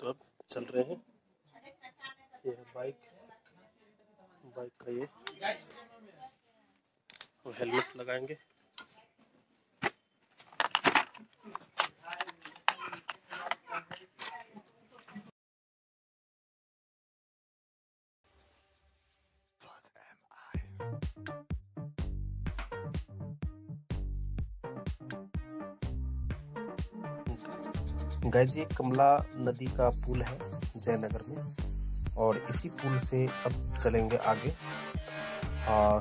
तो अब चल रहे हैं। ये है बाइक बाइक का ये। और हेलमेट लगाएँगे। गैज ये कमला नदी का पुल है जयनगर में, और इसी पुल से अब चलेंगे आगे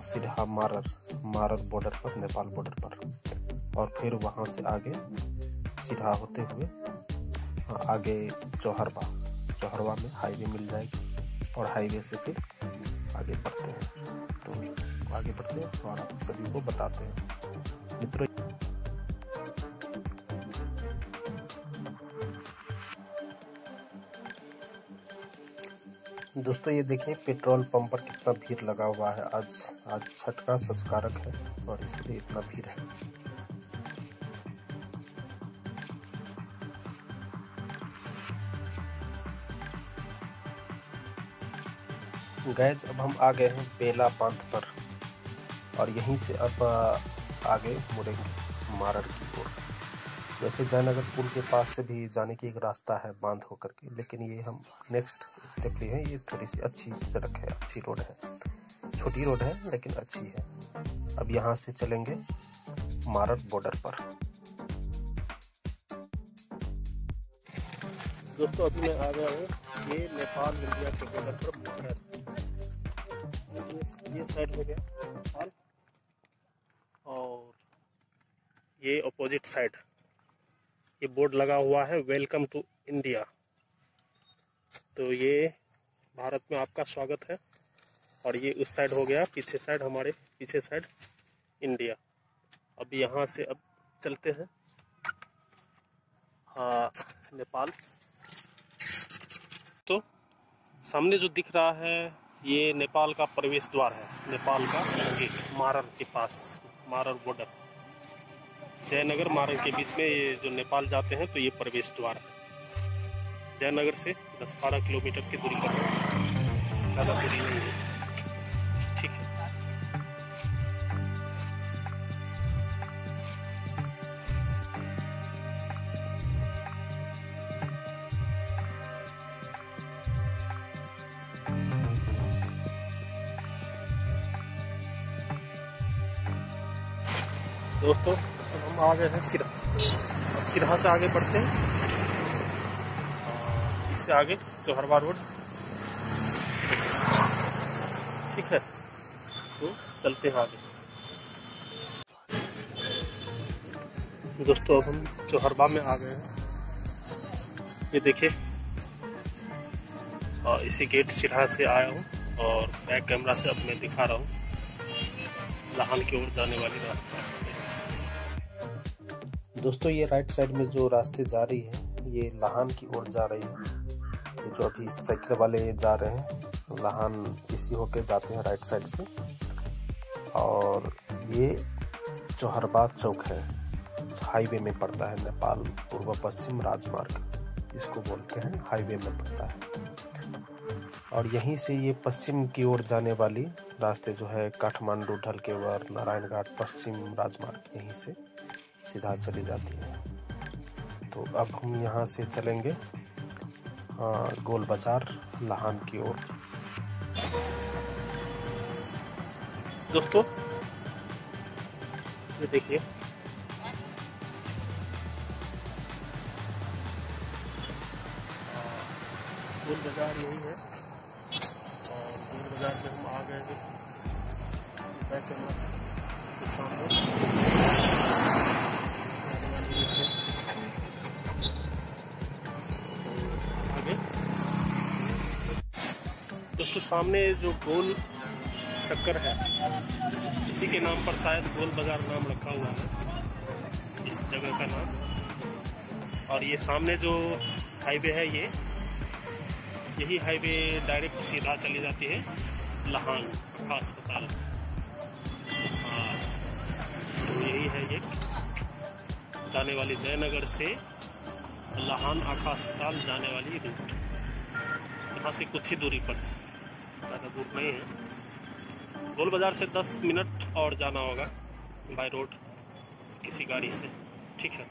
सीधा मारर मारर बॉर्डर पर, नेपाल बॉर्डर पर, और फिर वहाँ से आगे, सीधा होते हुए आगे चौहरवा चौहरवा में हाईवे मिल जाएगी, और हाईवे से फिर आगे बढ़ते हैं। तो आगे बढ़ते हैं और आप सभी को बताते हैं। मित्रों दोस्तों, ये देखें पेट्रोल पंप पर कितना भीड़ लगा हुआ है। आज आज छठ का संस्कारक है और इसलिए इतना भीड़ है। गैज अब हम आ गए हैं बेला बाँध पर और यहीं से अब आगे मुड़ेंगे, मारड़ की ओर। वैसे जयनगर पुल के पास से भी जाने की एक रास्ता है बाँध होकर के, लेकिन ये हम नेक्स्ट स्टेप लिए हैं। ये थोड़ी सी अच्छी सड़क है, अच्छी रोड है। छोटी रोड है, लेकिन अच्छी है। अब यहाँ से चलेंगे मारड़ बॉर्डर पर। दोस्तों, अभी मैं आ गया हूँ। ये नेपाल इंडिया के बॉर्डर पर ये साइड हो गया नेपाल और ये अपोजिट साइड ये बोर्ड लगा हुआ है वेलकम टू इंडिया तो ये भारत में आपका स्वागत है, और ये उस साइड हो गया, पीछे साइड, हमारे पीछे साइड इंडिया अब यहाँ से अब चलते हैं। हाँ नेपाल। तो सामने जो दिख रहा है, ये नेपाल का प्रवेश द्वार है, नेपाल का मारर के पास मारर बॉर्डर जयनगर मारन के बीच में ये जो नेपाल जाते हैं तो ये प्रवेश द्वार है। जयनगर से 10-12 किलोमीटर की दूरी पर ज़्यादा दूरी नहीं है। ठीक है। दोस्तों हम आ गए हैं सिरा। अब सिरा से आगे बढ़ते हैं। इससे आगे चौहरवा रोड। ठीक है तो चलते हैं आगे। दोस्तों, अब हम चौहरवा में आ गए हैं। ये देखिए, और इसी गेट सिरा से आया हूँ, और बैक कैमरा से अब मैं दिखा रहा हूँ। लाहन की ओर जाने वाली रास्ता दोस्तों, ये राइट साइड में जो रास्ते जा रही है, ये लाहन की ओर जा रही है। ये जो अभी साइकिल वाले जा रहे हैं लाहन इसी होके जाते हैं राइट साइड से। और ये चौहरबाग चौक है हाईवे में पड़ता है नेपाल पूर्व पश्चिम राजमार्ग। इसको बोलते हैं हाईवे में पड़ता है। और यहीं से ये पश्चिम की ओर जाने वाली रास्ते जो है काठमांडू, ढलकेवर नारायण घाट पश्चिम राजमार्ग, यहीं से। सीधा चली जाती है। तो अब हम यहाँ से चलेंगे गोल बाज़ार लाहन की ओर। दोस्तों, ये देखिए। गोल बाज़ार यही है। और गोल बाज़ार से हम आ गए बैक के सामने। सामने जो गोल चक्कर है, इसी के नाम पर शायद गोल बाज़ार नाम रखा हुआ है। इस जगह का नाम। और ये सामने जो हाईवे है ये, यही हाईवे डायरेक्ट सीधा चली जाती है, लहान अस्पताल। हाँ तो यही है ये। जाने वाली जयनगर से लहान आखा अस्पताल जाने वाली रूट यहाँ से कुछ ही दूरी पर। ज़्यादा दूर नहीं है गोल बाज़ार से 10 मिनट और जाना होगा बाय रोड किसी गाड़ी से। ठीक है।